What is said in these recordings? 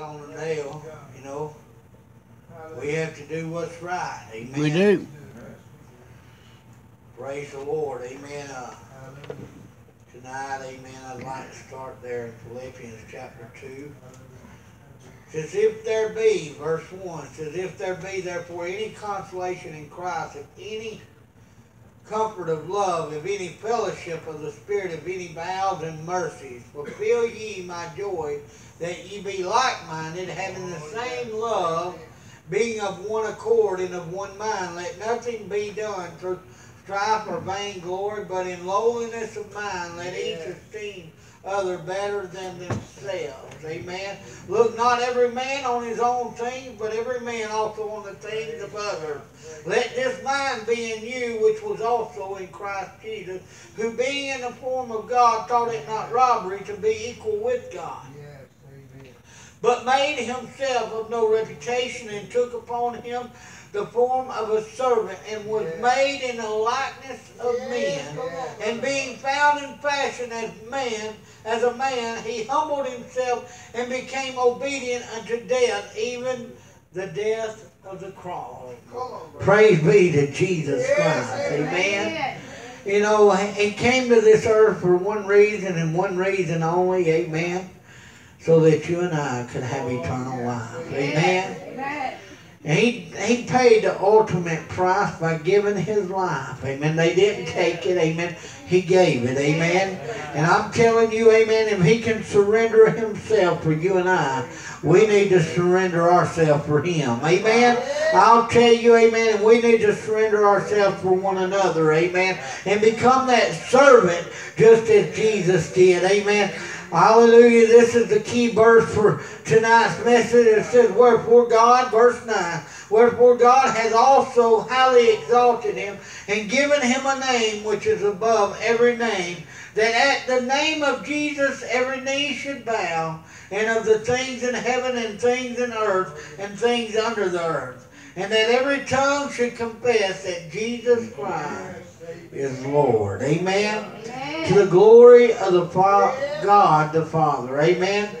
on the nail, you know. We have to do what's right. Amen. We do. Praise the Lord. Amen. Uh, tonight, amen, I'd like to start there in Philippians chapter 2. Says, if there be, verse 1, says, if there be therefore any consolation in Christ, if any comfort of love, of any fellowship of the Spirit, of any vows and mercies, fulfill ye my joy, that ye be like-minded, having the same love, being of one accord and of one mind. Let nothing be done through strife or vainglory, but in lowliness of mind let each esteem other better than themselves. Amen. Look not every man on his own things, but every man also on the things of others. Let this mind be in you, which was also in Christ Jesus, who being in the form of God thought it not robbery to be equal with God but made himself of no reputation and took upon him the form of a servant and was made in the likeness of men. and being found in fashion as man as a man he humbled himself and became obedient unto death even the death of the cross. Praise be to jesus christ. amen. You know he came to this earth for one reason and one reason only amen so that you and I could have eternal life. Amen. He, he paid the ultimate price by giving his life. Amen. They didn't take it. Amen. He gave it. Amen. And I'm telling you, amen, if he can surrender himself for you and I, we need to surrender ourselves for him. Amen. I'll tell you, amen, and we need to surrender ourselves for one another. Amen. And become that servant just as Jesus did. Amen. Hallelujah. This is the key verse for tonight's message. It says, Wherefore God, verse 9, Wherefore God has also highly exalted him and given him a name which is above every name, that at the name of Jesus every knee should bow, and of the things in heaven and things in earth and things under the earth, and that every tongue should confess that Jesus Christ is Lord. Amen. Amen. To the glory of the Fa God the Father. Amen.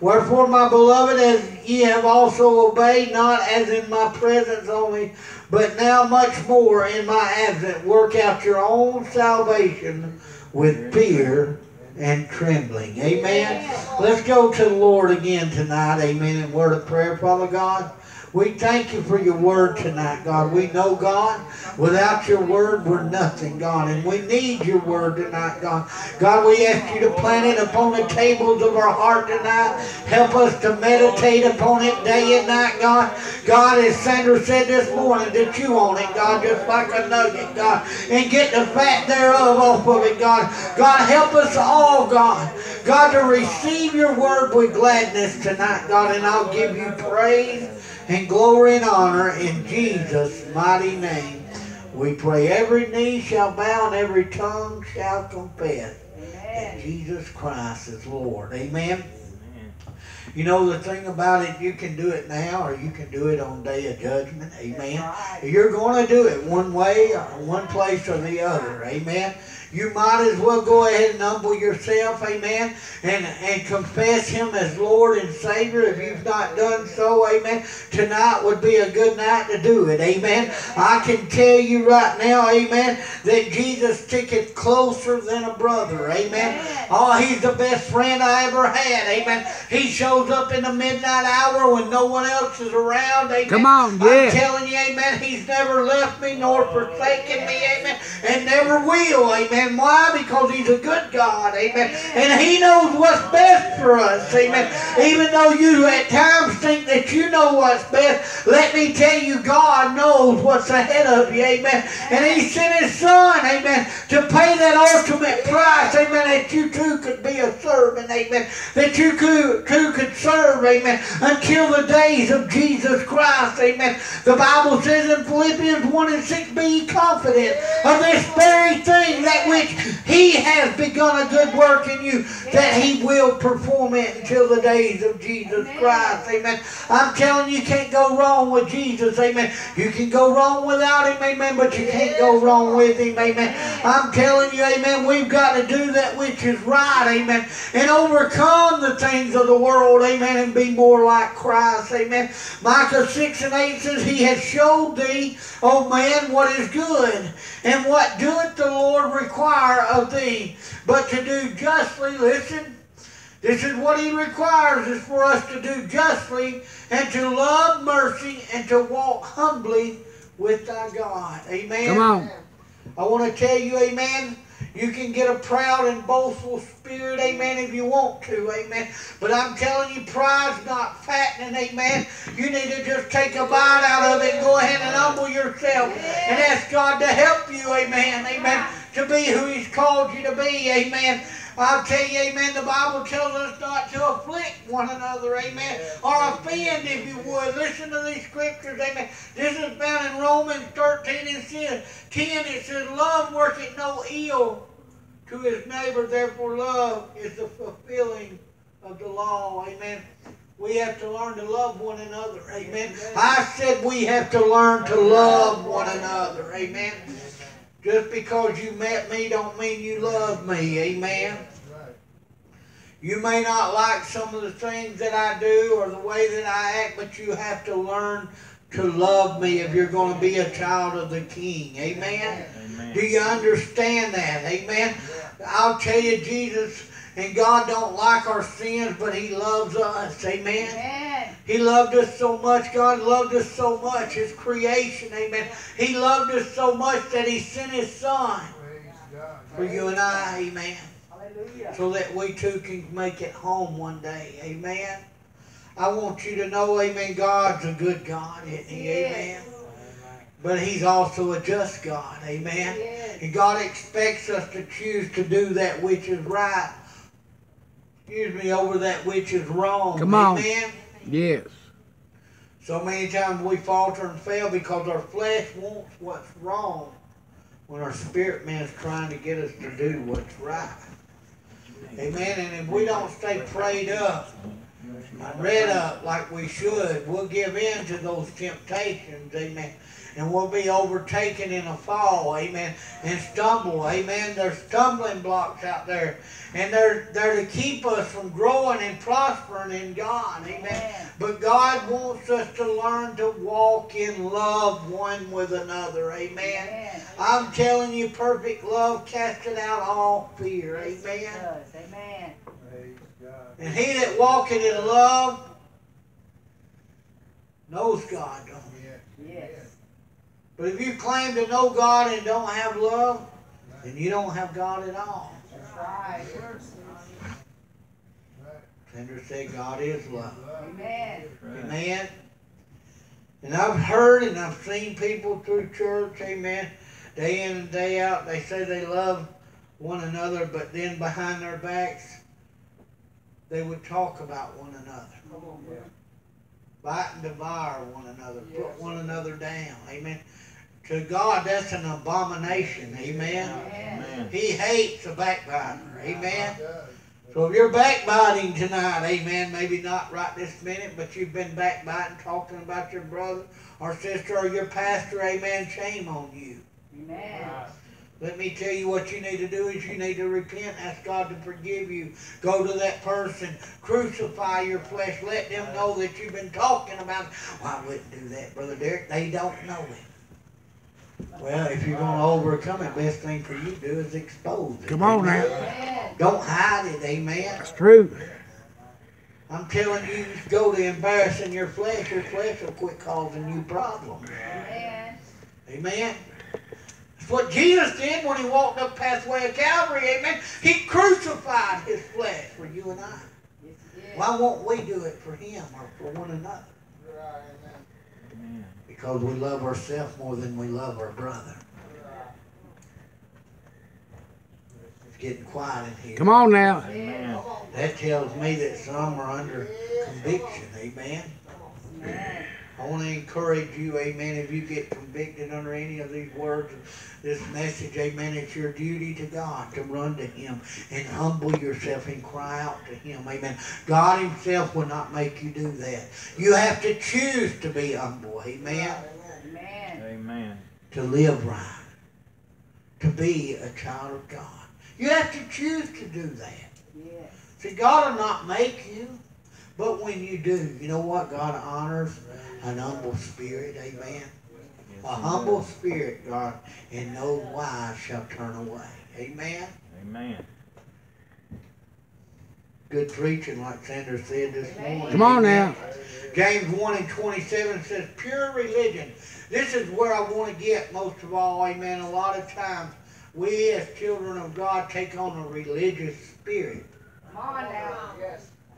Wherefore, my beloved, as ye have also obeyed, not as in my presence only, but now much more in my absence, work out your own salvation with fear and trembling. Amen. Let's go to the Lord again tonight. Amen. In word of prayer, Father God. We thank you for your word tonight, God. We know, God, without your word, we're nothing, God. And we need your word tonight, God. God, we ask you to plant it upon the tables of our heart tonight. Help us to meditate upon it day and night, God. God, as Sandra said this morning, that you on it, God, just like a nugget, God. And get the fat thereof off of it, God. God, help us all, God. God, to receive your word with gladness tonight, God. And I'll give you praise and glory and honor in Jesus' mighty name. We pray every knee shall bow and every tongue shall confess Amen. that Jesus Christ is Lord. Amen. You know the thing about it, you can do it now or you can do it on day of judgment. Amen. Right. You're going to do it one way, or one place or the other. Amen you might as well go ahead and humble yourself, amen, and, and confess Him as Lord and Savior if you've not done so, amen. Tonight would be a good night to do it, amen. I can tell you right now, amen, that Jesus sticketh closer than a brother, amen. Oh, He's the best friend I ever had, amen. He shows up in the midnight hour when no one else is around, amen. Come on, yeah. I'm telling you, amen, He's never left me nor forsaken me, amen, and never will, amen. Amen. Why? Because He's a good God. Amen. And He knows what's best for us. Amen. Even though you at times think that you know what's best, let me tell you, God knows what's ahead of you. Amen. And He sent His Son. Amen. To pay that ultimate price. Amen. That you too could be a servant. Amen. That you too could serve. Amen. Until the days of Jesus Christ. Amen. The Bible says in Philippians 1 and 6, be confident of this very thing that we which he has begun a good work in you, that he will perform it until the days of Jesus Christ. Amen. I'm telling you, you can't go wrong with Jesus. Amen. You can go wrong without him. Amen. But you can't go wrong with him. Amen. I'm telling you, amen, we've got to do that which is right. Amen. And overcome the things of the world. Amen. And be more like Christ. Amen. Micah 6 and 8 says, He has showed thee, O man, what is good, and what doeth the Lord require of thee, but to do justly, listen, this is what he requires is for us to do justly and to love mercy and to walk humbly with thy God. Amen. Come on. I want to tell you, amen. You can get a proud and boastful spirit, amen, if you want to, amen. But I'm telling you, pride's not fattening, amen. You need to just take a bite out of it and go ahead and humble yourself and ask God to help you, amen, amen, to be who He's called you to be, amen. I'll tell you, amen, the Bible tells us not to afflict one another, amen, or offend if you would. Listen to these scriptures, amen. This is found in Romans 13 and 10. It says, Love worketh no ill to his neighbor, therefore love is the fulfilling of the law, amen. We have to learn to love one another, amen. I said we have to learn to love one another, amen. Just because you met me don't mean you love me. Amen. You may not like some of the things that I do or the way that I act, but you have to learn to love me if you're going to be a child of the King. Amen. Amen. Do you understand that? Amen. I'll tell you, Jesus and God don't like our sins, but He loves us. Amen. Amen. He loved us so much. God loved us so much. His creation. Amen. He loved us so much that He sent His Son for you and I. Amen. Hallelujah. So that we too can make it home one day. Amen. I want you to know, amen, God's a good God, isn't He? Amen. But He's also a just God. Amen. And God expects us to choose to do that which is right excuse me, over that which is wrong. Come on. Amen? Yes. So many times we falter and fail because our flesh wants what's wrong when our spirit man is trying to get us to do what's right. Amen. And if we don't stay prayed up and read up like we should, we'll give in to those temptations. Amen and we'll be overtaken in a fall, amen, and stumble, amen. There's stumbling blocks out there, and they're, they're to keep us from growing and prospering in God, amen. amen. But God wants us to learn to walk in love one with another, amen. amen. I'm telling you, perfect love casted out all fear, amen. Amen. And he that walketh in love knows God, don't he? Yes. But if you claim to know God and don't have love, then you don't have God at all. That's right. Tender say God is love. Amen. Amen. And I've heard and I've seen people through church, amen, day in and day out, they say they love one another, but then behind their backs, they would talk about one another. Bite and devour one another, put one another down. Amen. To God, that's an abomination. Amen. Amen. He hates a backbiter. Amen. So if you're backbiting tonight, amen, maybe not right this minute, but you've been backbiting, talking about your brother or sister or your pastor, amen, shame on you. Amen. Let me tell you what you need to do is you need to repent, ask God to forgive you. Go to that person, crucify your flesh, let them know that you've been talking about. Well, I wouldn't do that, Brother Derrick. They don't know it. Well, if you're going to overcome it, best thing for you to do is expose it. Come on now. Don't hide it, amen. That's true. I'm telling you, you go to embarrassing your flesh, your flesh will quit causing you problems. Amen. Amen. That's what Jesus did when he walked up pathway of Calvary, amen. He crucified his flesh for you and I. Why won't we do it for him or for one another? because we love ourselves more than we love our brother. It's getting quiet in here. Come on now. That tells me that some are under conviction. Amen. I want to encourage you, amen, if you get convicted under any of these words, this message, amen, it's your duty to God to run to Him and humble yourself and cry out to Him, amen. God Himself will not make you do that. You have to choose to be humble, amen. Amen. Amen. To live right, to be a child of God. You have to choose to do that. Yes. See, God will not make you, but when you do, you know what? God honors an humble spirit, amen. A humble spirit, God, and no wise shall turn away. Amen. Amen. Good preaching, like Sandra said this morning. Come on now. James 1 and 27 says, pure religion. This is where I want to get most of all, amen. A lot of times, we as children of God take on a religious spirit. Come on now.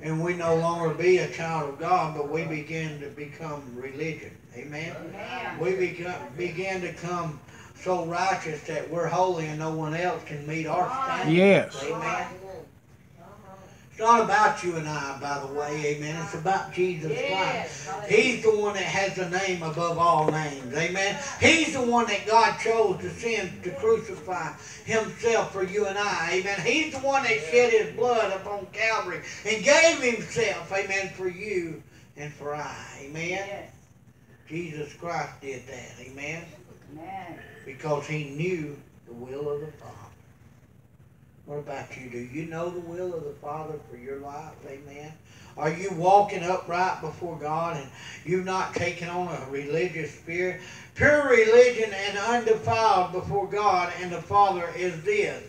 And we no longer be a child of God, but we begin to become religion. Amen. Amen. We begin, begin to come so righteous that we're holy and no one else can meet our standards. Yes. Amen. It's not about you and I, by the way, amen. It's about Jesus Christ. He's the one that has the name above all names. Amen. He's the one that God chose to send to crucify himself for you and I. Amen. He's the one that shed his blood upon Calvary and gave himself, amen, for you and for I. Amen. Yes. Jesus Christ did that. Amen. Amen. Because he knew the will of the Father. What about you? Do you know the will of the Father for your life? Amen. Are you walking upright before God and you've not taken on a religious spirit? Pure religion and undefiled before God and the Father is this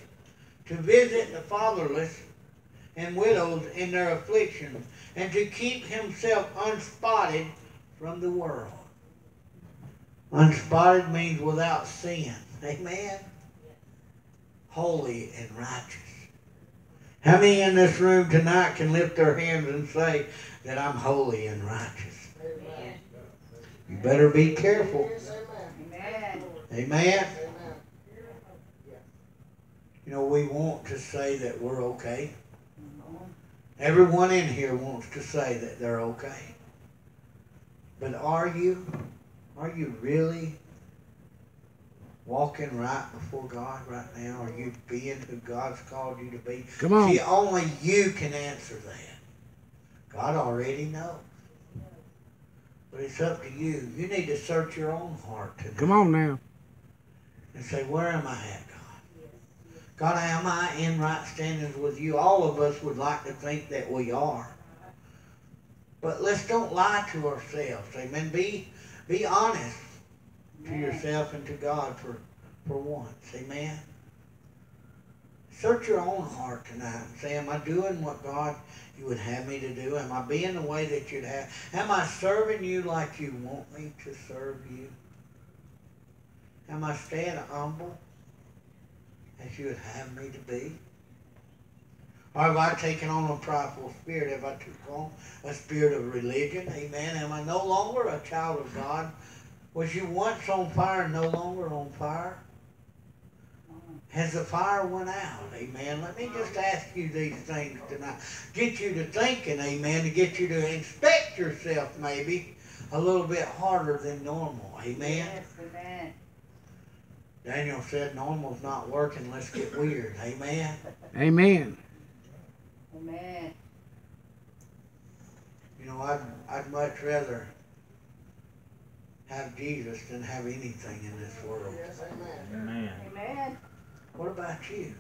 to visit the fatherless and widows in their affliction and to keep himself unspotted from the world. Unspotted means without sin. Amen. Holy and righteous. How many in this room tonight can lift their hands and say that I'm holy and righteous? Amen. You better be careful. Amen. Amen. You know, we want to say that we're okay. Everyone in here wants to say that they're okay. But are you? Are you really walking right before God right now? Are you being who God's called you to be? Come on. See, only you can answer that. God already knows. But it's up to you. You need to search your own heart tonight Come on now. and say, Where am I at, God? God, am I in right standings with you? All of us would like to think that we are. But let's don't lie to ourselves. Amen. Be be honest to yourself and to God for, for once. Amen. Search your own heart tonight and say, Am I doing what God you would have me to do? Am I being the way that you'd have? Am I serving you like you want me to serve you? Am I staying humble as you would have me to be? Or have I taken on a prideful spirit? Have I took on a spirit of religion? Amen. Am I no longer a child of God? Was you once on fire and no longer on fire? Has the fire went out? Amen. Let me just ask you these things tonight. Get you to thinking, amen, to get you to inspect yourself maybe a little bit harder than normal. Amen. Yes. Amen. Daniel said normal's not working, let's get weird. Amen. Amen. Amen. You know, I'd, I'd much rather have Jesus than have anything in this world. Amen. Amen. What about you?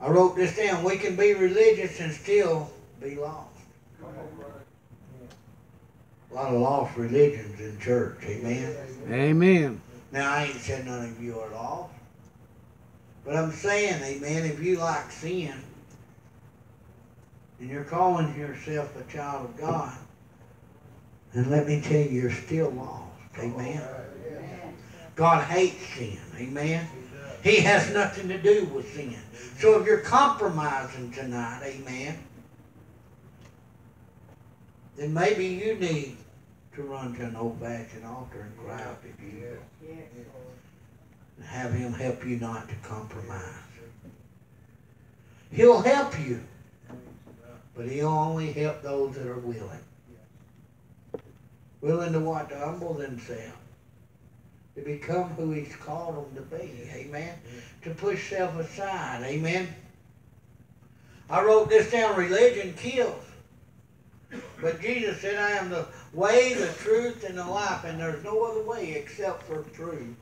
I wrote this down. We can be religious and still be lost. A lot of lost religions in church. Amen. Amen. Now, I ain't said none of you are lost. But I'm saying, amen, if you like sin and you're calling yourself a child of God, then let me tell you, you're still lost. Amen. God hates sin. Amen. He has nothing to do with sin. So if you're compromising tonight, amen, then maybe you need to run to an old-fashioned altar and cry out to Jesus and have him help you not to compromise. He'll help you. But he'll only help those that are willing. Willing to what? To humble themselves. To become who he's called them to be. Amen. To push self aside. Amen. I wrote this down. Religion kills. But Jesus said, I am the way, the truth, and the life, and there's no other way except for through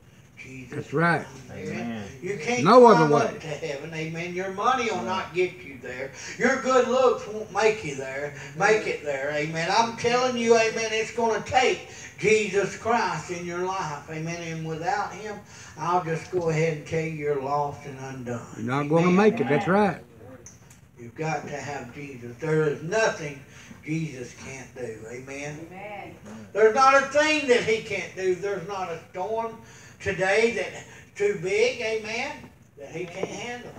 Jesus. That's right. Amen. You can't No other way. to heaven, amen. Your money will not get you there. Your good looks won't make you there, make it there, amen. I'm telling you, amen, it's going to take Jesus Christ in your life, amen. And without Him, I'll just go ahead and tell you you're lost and undone. You're not going to make it. That's right. You've got to have Jesus. There is nothing Jesus can't do, amen. Amen. There's not a thing that he can't do. There's not a storm today that too big, amen, that he can't handle.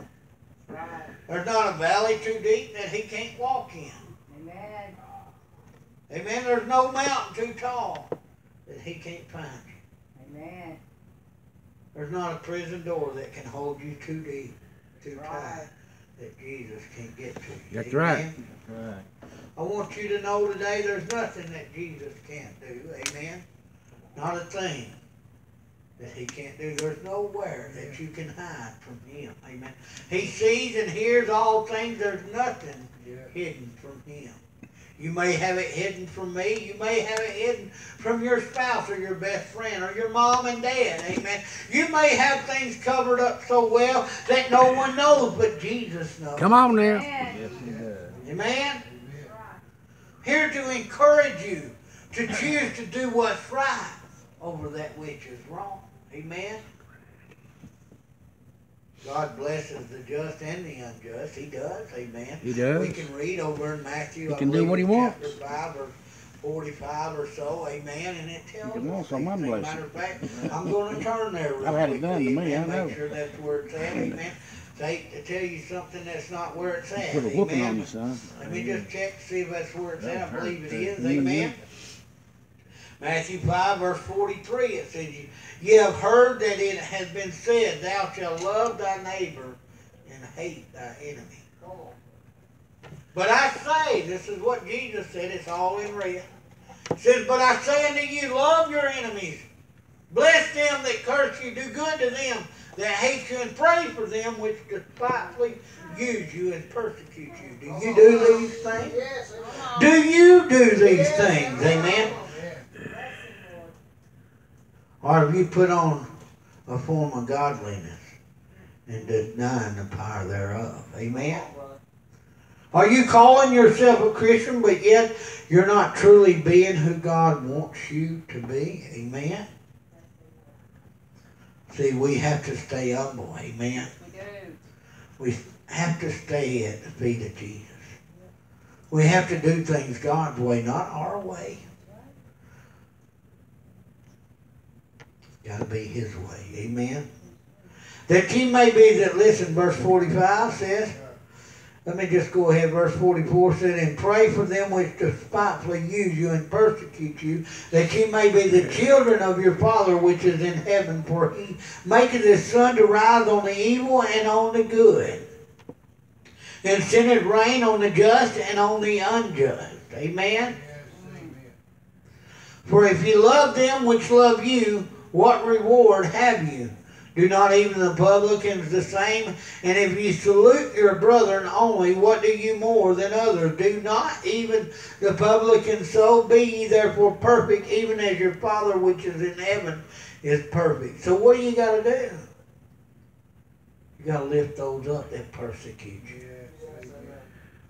Right. There's not a valley too deep that he can't walk in. Amen. Amen. There's no mountain too tall that he can't find you. Amen. There's not a prison door that can hold you too deep, too Right. tight that Jesus can't get to you. That's Amen? right. Right. I want you to know today there's nothing that Jesus can't do. Amen. Not a thing that he can't do. There's nowhere that you can hide from him. Amen. He sees and hears all things. There's nothing hidden from him. You may have it hidden from me. You may have it hidden from your spouse or your best friend or your mom and dad. Amen. You may have things covered up so well that no one knows, but Jesus knows. Come on now. Yes, he does. Amen. Here to encourage you to choose to do what's right over that which is wrong. Amen. God blesses the just and the unjust. He does. Amen. He does. We can read over in Matthew. He can do what he wants. Chapter five or forty-five or so. Amen. And it tells can us. my things. Matter of fact, I'm going to turn there. Real I've had it done to me, I know. Make sure that's where it's at. Amen. Hate to tell you something that's not where it's at. Put a whooping on you, son. Let me just check to see if that's where it's at. I believe it is. Amen. Matthew 5, verse 43, it says, "You- Ye have heard that it has been said, Thou shalt love thy neighbor and hate thy enemy. But I say, this is what Jesus said, it's all in red. It says, But I say unto you, love your enemies. Bless them that curse you, do good to them that hate you, and pray for them which despitefully use you and persecute you. Do you do these things? Do you do these things? Amen. Or have you put on a form of godliness and denying the power thereof? Amen. Are you calling yourself a Christian, but yet you're not truly being who God wants you to be? Amen. See, we have to stay humble. Amen. We do. We have to stay at the feet of Jesus. We have to do things God's way, not our way. Got to be His way. Amen. That ye may be that, listen, verse 45 says, let me just go ahead, verse 44 said, And pray for them which despitefully use you and persecute you, that ye may be the children of your Father which is in heaven, for he maketh his sun to rise on the evil and on the good, and sendeth rain on the just and on the unjust. Amen? For if ye love them which love you, what reward have you? Do not even the publicans the same? And if you salute your brethren only, what do you more than others? Do not even the publicans so? Be ye therefore perfect, even as your Father which is in heaven is perfect. So what do you got to do? You got to lift those up that persecute you.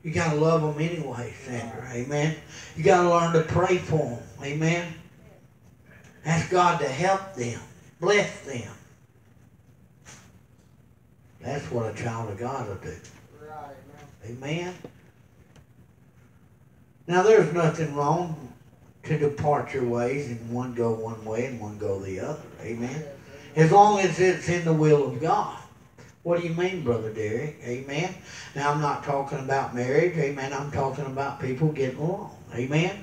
You got to love them anyway, Sandra. Amen. You got to learn to pray for them. Amen. Ask God to help them, bless them. That's what a child of God will do. Amen. Now, there's nothing wrong to depart your ways and one go one way and one go the other. Amen. As long as it's in the will of God. What do you mean, Brother Derrick? Amen. Now, I'm not talking about marriage. Amen. I'm talking about people getting along. Amen.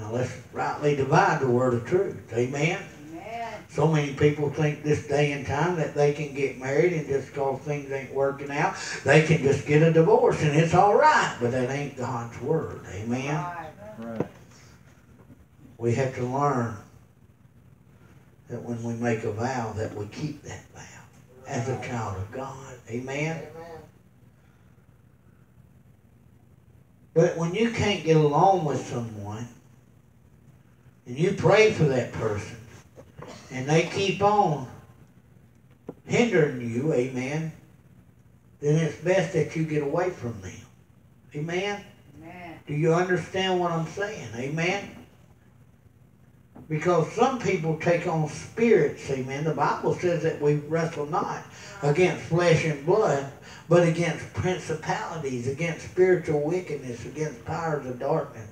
Now, let's rightly divide the word of truth. Amen. Amen. So many people think this day and time that they can get married and just cause things ain't working out, they can just get a divorce and it's all right. But that ain't God's word. Amen. Right. Right. We have to learn that when we make a vow that we keep that vow as a child of God. Amen. Amen. But when you can't get along with someone and you pray for that person and they keep on hindering you, amen, then it's best that you get away from them. Amen? Amen. Do you understand what I'm saying? Amen? Because some people take on spirits, amen. The Bible says that we wrestle not against flesh and blood, but against principalities, against spiritual wickedness, against powers of darkness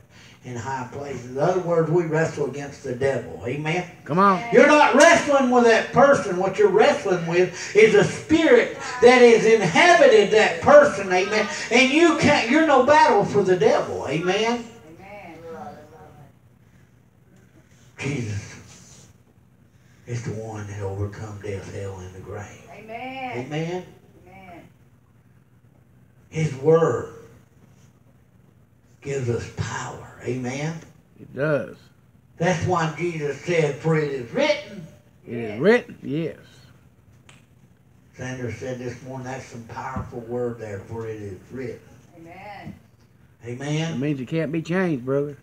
in high places. In other words, we wrestle against the devil. Amen. Come on. You're not wrestling with that person. What you're wrestling with is a spirit that has inhabited that person. Amen. And you can't. You're no battle for the devil. Amen. Amen. Jesus is the one that overcome death, hell, and the grave. Amen. Amen. Amen. His word gives us power. Amen. It does. That's why Jesus said, "For it is written." It is written. Yes. Sanders said this morning. That's some powerful word there. For it is written. Amen. Amen? It means it can't be changed, brother.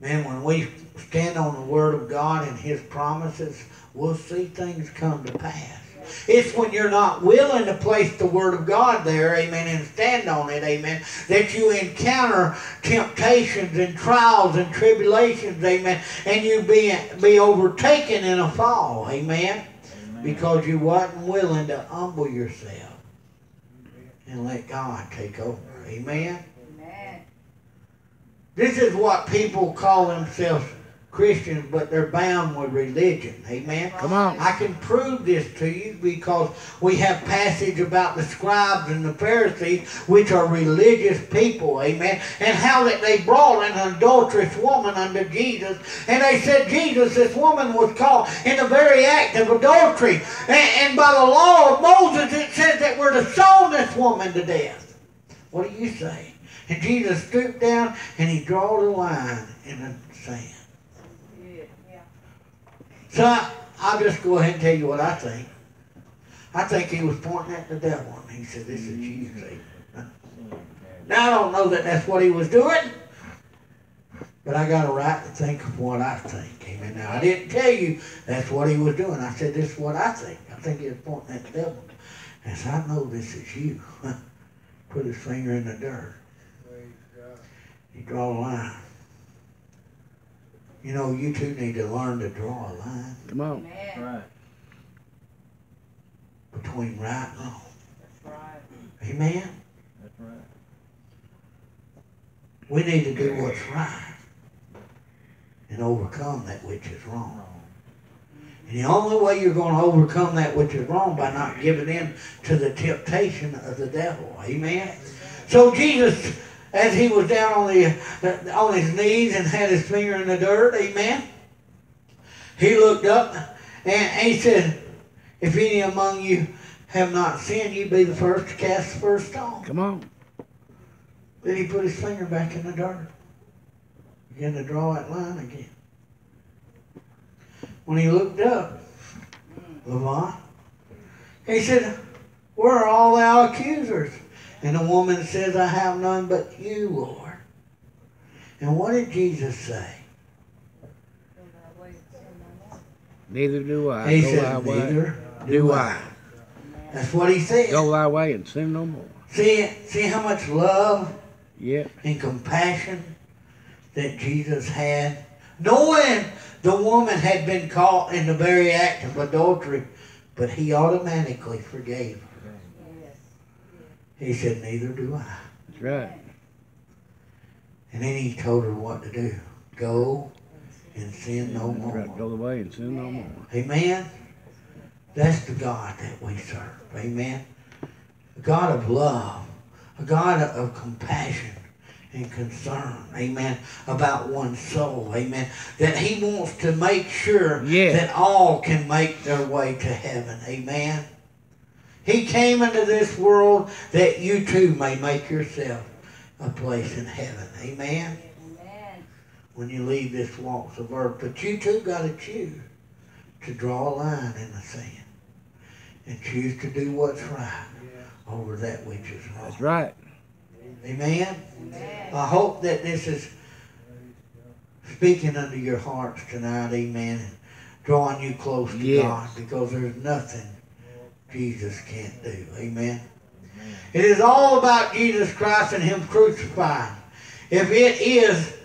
Man, when we stand on the word of God and His promises, we'll see things come to pass. It's when you're not willing to place the word of God there, amen, and stand on it, amen, that you encounter temptations and trials and tribulations, amen, and you be, be overtaken in a fall, amen, Amen. because you wasn't willing to humble yourself and let God take over, amen. Amen. This is what people call themselves Christians, but they're bound with religion. Amen. Come on. I can prove this to you because we have passage about the scribes and the Pharisees, which are religious people, amen, and how that they brought an adulterous woman unto Jesus, and they said, Jesus, this woman was caught in the very act of adultery, and, and by the law of Moses it says that we're to stone this woman to death. What do you say? And Jesus stooped down and he drawed a line in the sand. So I, I'll just go ahead and tell you what I think. I think he was pointing at the devil and he said, This is you, Satan. Now I don't know that that's what he was doing, but I got a right to think of what I think. Amen. Now I didn't tell you that's what he was doing. I said, This is what I think. I think he was pointing at the devil. And I know this is you. Put his finger in the dirt. He draw a line. You know, you two need to learn to draw a line Come on. Amen. Right. between right and wrong. That's right. Amen. That's right. We need to do what's right and overcome that which is wrong. Wrong. And the only way you're going to overcome that which is wrong by not giving in to the temptation of the devil. Amen. So Jesus, as he was down on the on his knees and had his finger in the dirt, amen. He looked up and he said, "If any among you have not sinned, you be the first to cast the first stone." Come on. Then he put his finger back in the dirt. Began to draw that line again. When he looked up, Levon, he said, Where are all thou accusers? And the woman says, I have none but you, Lord. And what did Jesus say? Neither do I. He Go said, way. Neither Do I. That's what he said. Go thy way and sin no more. See, see how much love Yep. and compassion that Jesus had, knowing the woman had been caught in the very act of adultery, but he automatically forgave her. He said, Neither do I. That's right. And then he told her what to do go and sin no That's more. right. Go the way and sin no more. Amen. That's the God that we serve. Amen. A God of love, a God of compassion, and concern, amen, about one soul, amen. That he wants to make sure Yes. that all can make their way to heaven, amen. He came into this world that you too may make yourself a place in heaven, amen. Amen. When you leave this walks of earth, but you too got to choose to draw a line in the sand and choose to do what's right over that which is wrong. That's right. Amen. Amen. I hope that this is speaking unto your hearts tonight, amen, and drawing you close to Yes. God because there's nothing Jesus can't do. Amen. It is all about Jesus Christ and Him crucified. If it is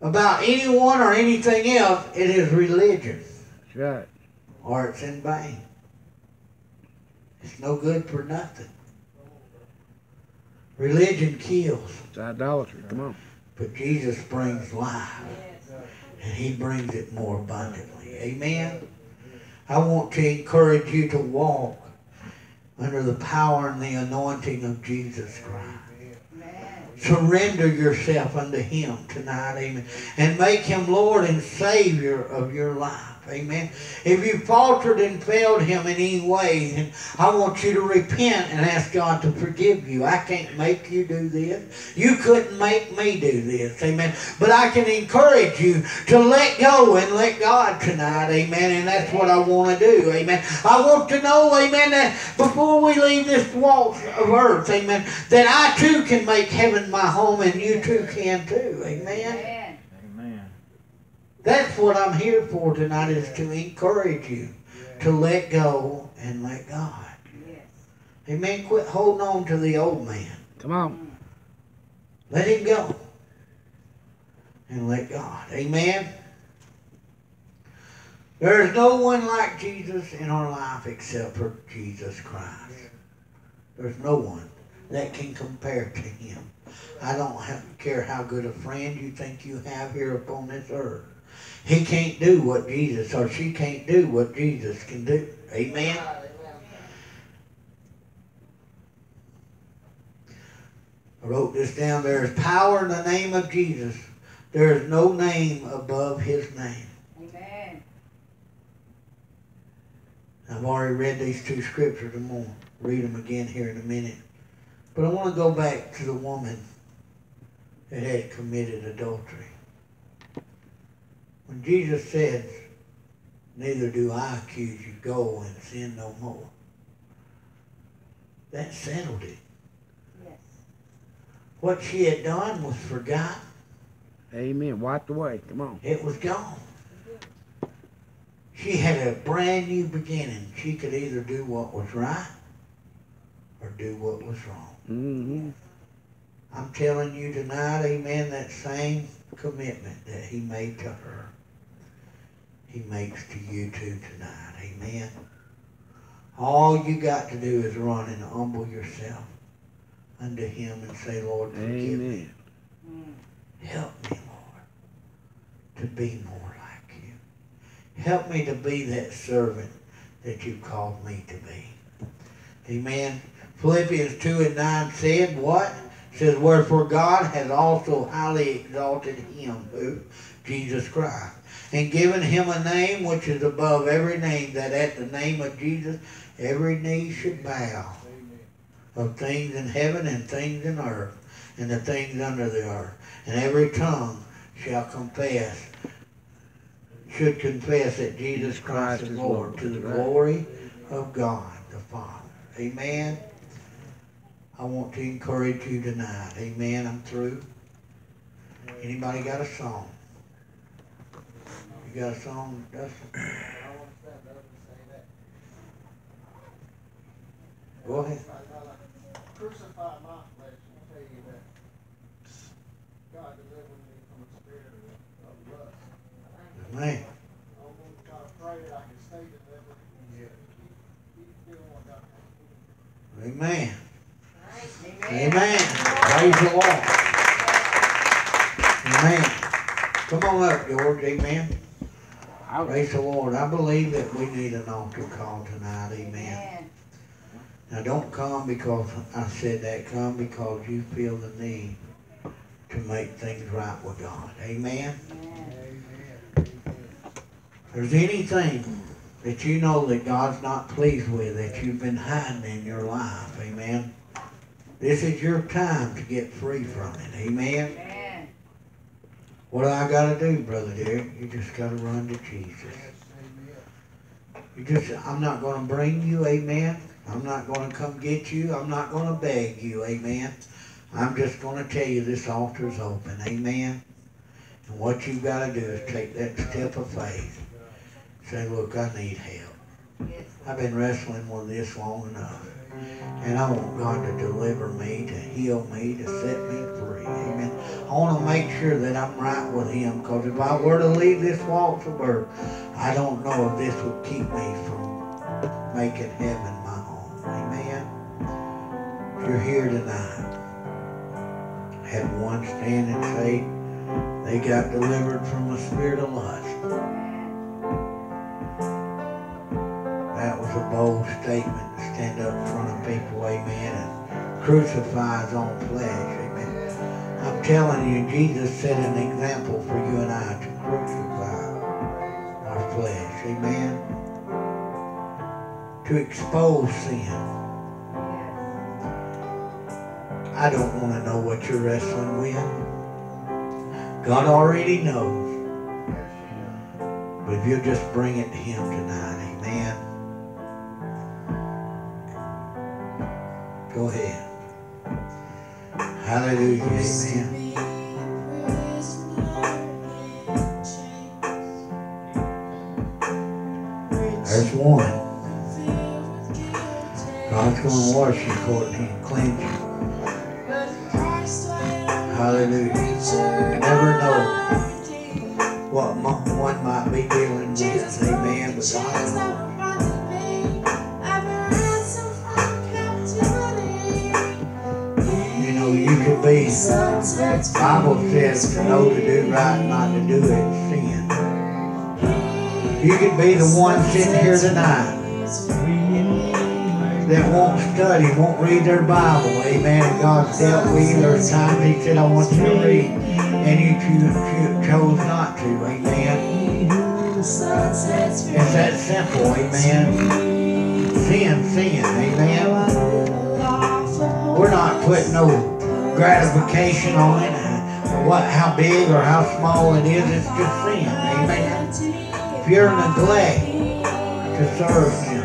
about anyone or anything else, it is religion That's right. or it's in vain. It's no good for nothing. Religion kills. It's idolatry. Come on. But Jesus brings life, and He brings it more abundantly. Amen. I want to encourage you to walk under the power and the anointing of Jesus Christ. Surrender yourself unto Him tonight, amen. And make Him Lord and Savior of your life. Amen. If you faltered and failed Him in any way, I want you to repent and ask God to forgive you. I can't make you do this. You couldn't make me do this. Amen. But I can encourage you to let go and let God tonight. Amen. And that's what I want to do. Amen. I want to know, amen, that before we leave this walk of earth, amen, that I too can make heaven my home and you too can too. Amen. That's what I'm here for tonight is to encourage you to let go and let God. Amen. Quit holding on to the old man. Come on. Let him go. And let God. Amen. There is no one like Jesus in our life except for Jesus Christ. There's no one that can compare to him. I don't have, care how good a friend you think you have here upon this earth. He can't do what Jesus, or she can't do what Jesus can do. Amen. I wrote this down. There is power in the name of Jesus. There is no name above his name. Amen. I've already read these two scriptures. I'm going to read them again here in a minute. But I want to go back to the woman that had committed adultery. When Jesus said, Neither do I accuse you, go and sin no more. That settled it. Yes. What she had done was forgotten. Amen. Wiped away. Come on. It was gone. She had a brand new beginning. She could either do what was right or do what was wrong. Mm-hmm. I'm telling you tonight, amen, that same commitment that he made to her, he makes to you too tonight. Amen. All you got to do is run and humble yourself unto him and say, Lord, forgive me. Amen. Mm. Help me, Lord, to be more like you. Help me to be that servant that you called me to be. Amen. Philippians 2 and 9 said, what? It says, Wherefore God has also highly exalted him, who? Jesus Christ, and given him a name which is above every name, that at the name of Jesus every knee should bow of things in heaven and things in earth and the things under the earth and every tongue shall confess, should confess that Jesus Christ is Lord to the glory of God the Father. Amen. I want to encourage you tonight. Amen. I'm through. Anybody got a song? You got a song, Dustin? I want to stand up and say that. Go ahead. Crucify my flesh and tell you that God delivered me from a spirit of lust. Man. I'm gonna pray that I can stay delivered. Keep, keep doing what God wants to do. Amen. Amen. Amen. Praise the Lord. Amen. Come on up, George. Amen. Praise the Lord. I believe that we need an altar call tonight. Amen. Amen. Now don't come because I said that. Come because you feel the need to make things right with God. Amen. Amen. If there's anything that you know that God's not pleased with that you've been hiding in your life, amen. This is your time to get free from it. Amen. Amen. What do I gotta do, Brother Derrick? You just gotta run to Jesus. You just I'm not gonna bring you, amen. I'm not gonna come get you. I'm not gonna beg you, amen. I'm just gonna tell you this altar's open, amen. And what you gotta do is take that step of faith. Say, look, I need help. I've been wrestling with this long enough. And I want God to deliver me, to heal me, to set me free. Amen. I want to make sure that I'm right with Him because if I were to leave this walk of earth, I don't know if this would keep me from making heaven my home. Amen. If you're here tonight, had one stand and say they got delivered from a spirit of lust. That was a bold statement to stand up in front of people, amen, and crucify his own flesh, amen. I'm telling you, Jesus set an example for you and I to crucify our flesh, amen. To expose sin. I don't want to know what you're wrestling with. God already knows. But if you'll just bring it to Him tonight, amen. Go ahead. Hallelujah, amen. There's one. God's going to wash you, Courtney, and cleanse you. Hallelujah. You never know what one might be dealing with, amen, but God knows. Bible says to know to do right, not to do it, sin. You could be the one sitting here tonight that won't study, won't read their Bible, amen. God's dealt with you. There's times He said, I want you to read, and you cho- cho- chose not to, amen. It's that simple, amen. Sin, sin, amen. We're not putting no gratification on it, what, how big or how small it is. It's just sin, amen. If you're neglect to serve Him,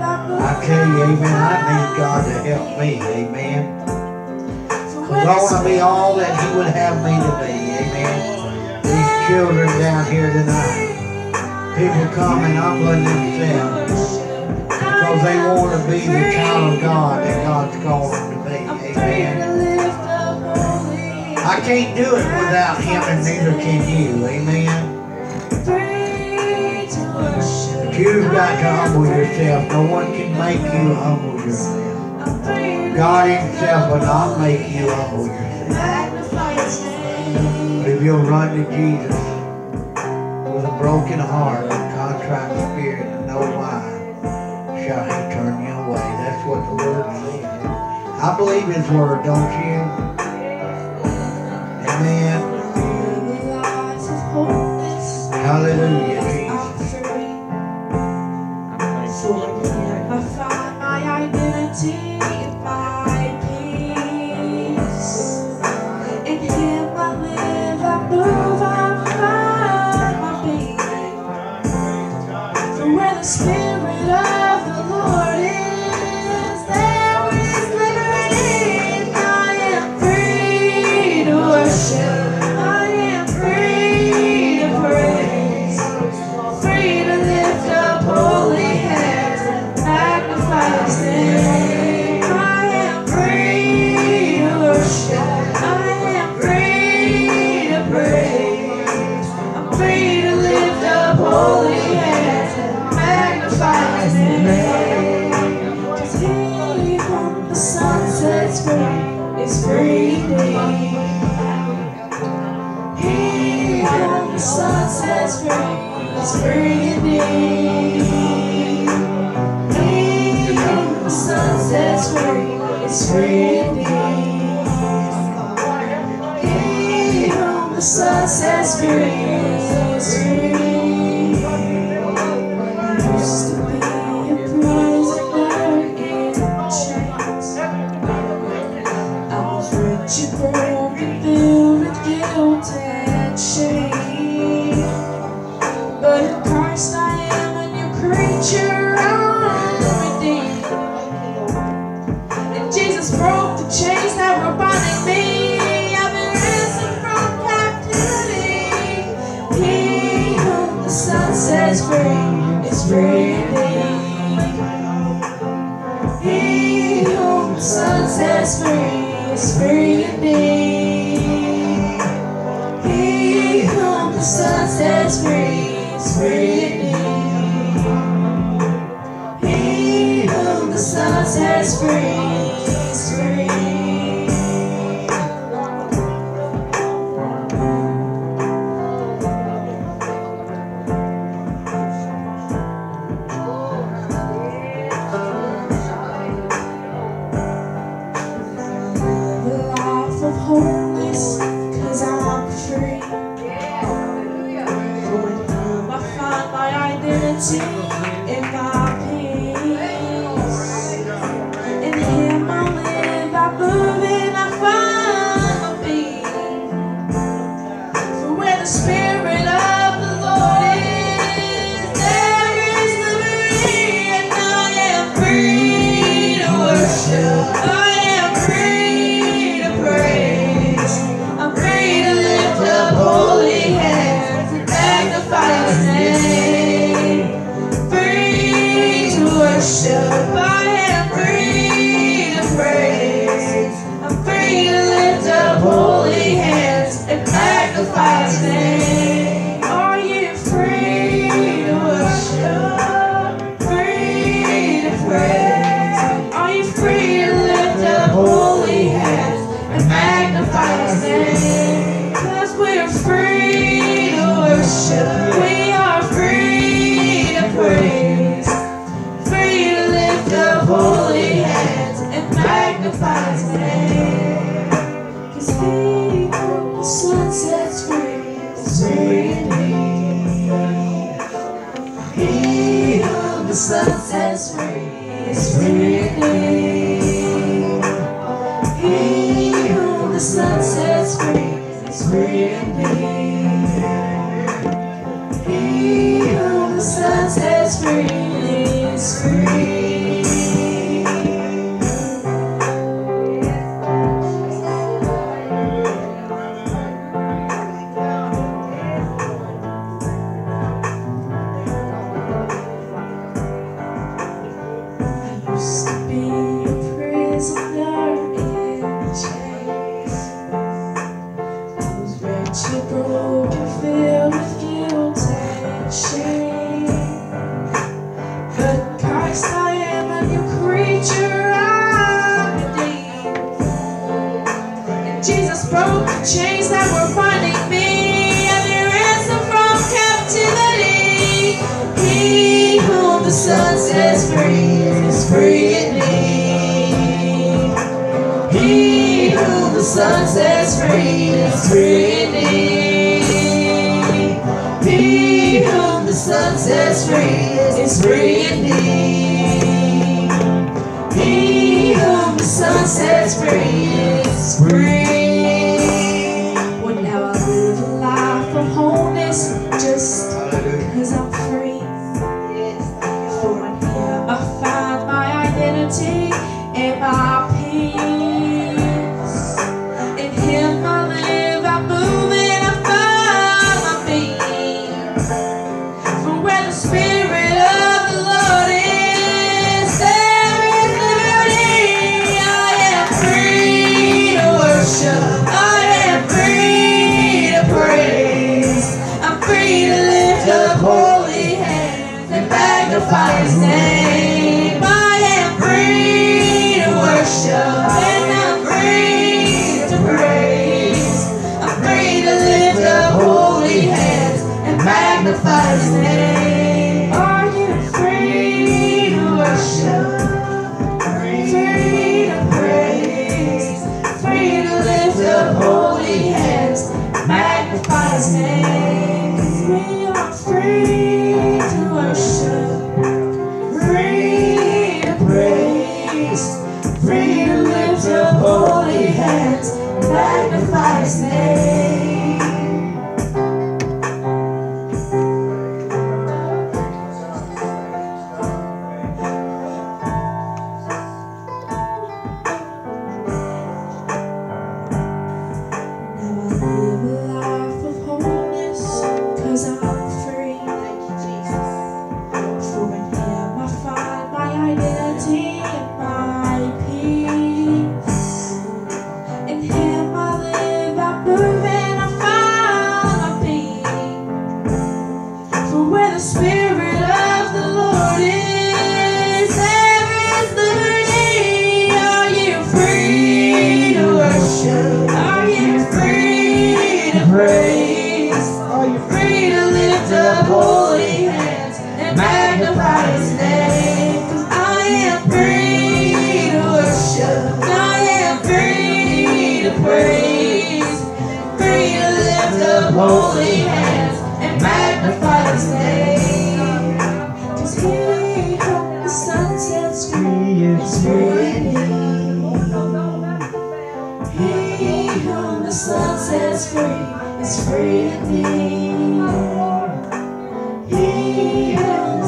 I tell you, amen, I need God to help me, amen. Because I want to be all that He would have me to be, amen. These children down here tonight, people come and humbling themselves because they want to be the child of God that God's called them to be, amen. I can't do it without Him and neither can you, amen. But you've got to humble yourself. No one can make you humble yourself. God Himself will not make you humble yourself. But if you'll run to Jesus with a broken heart I believe His Word, don't you? has freed. son sets free is free indeed. He whom the son sets free is free indeed. pés.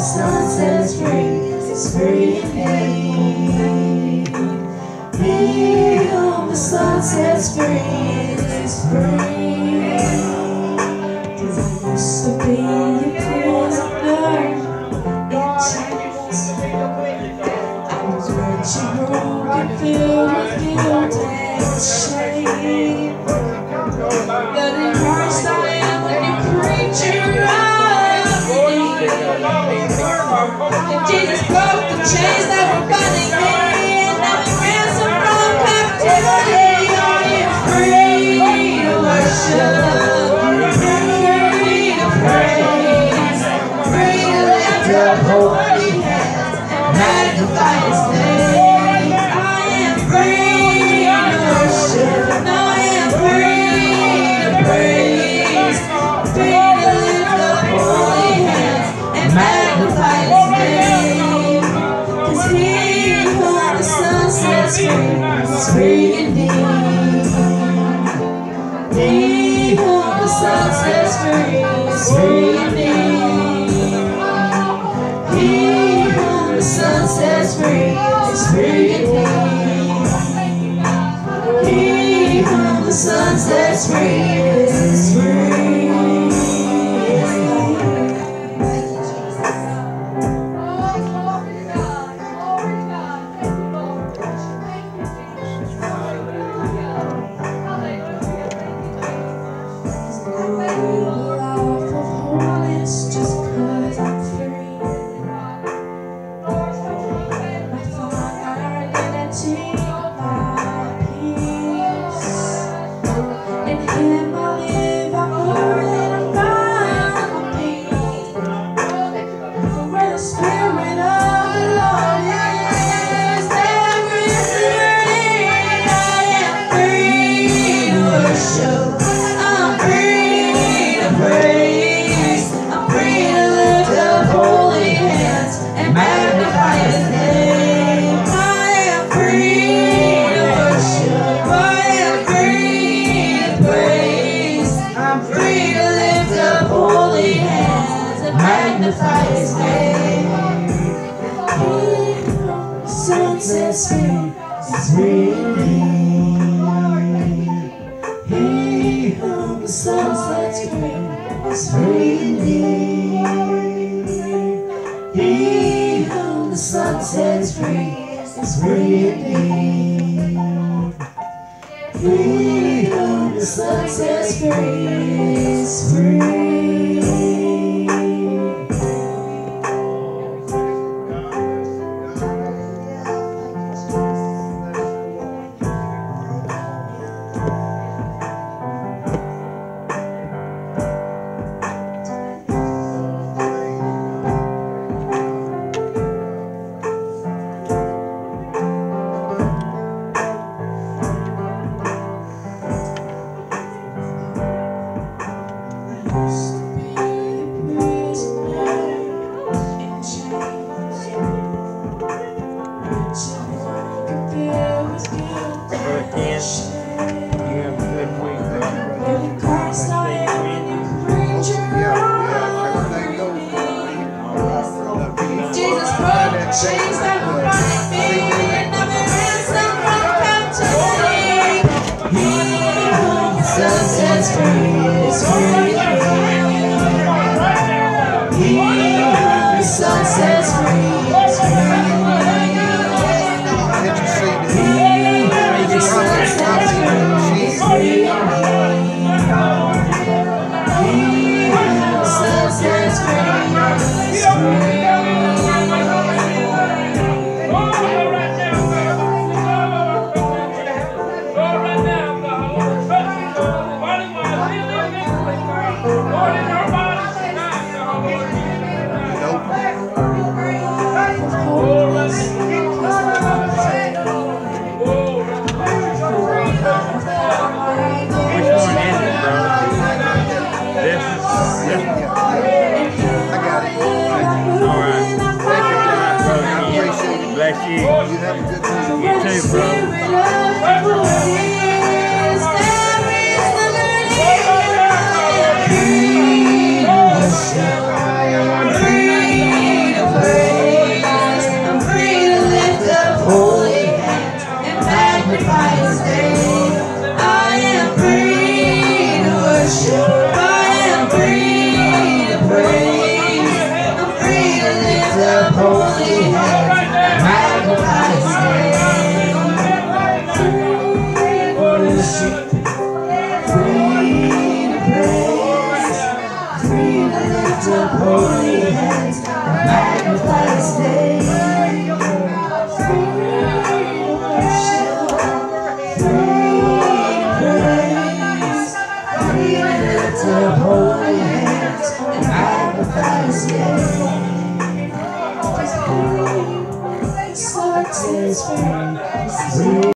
son sets free, it's free indeed. Be whom the son free, it's free. is free.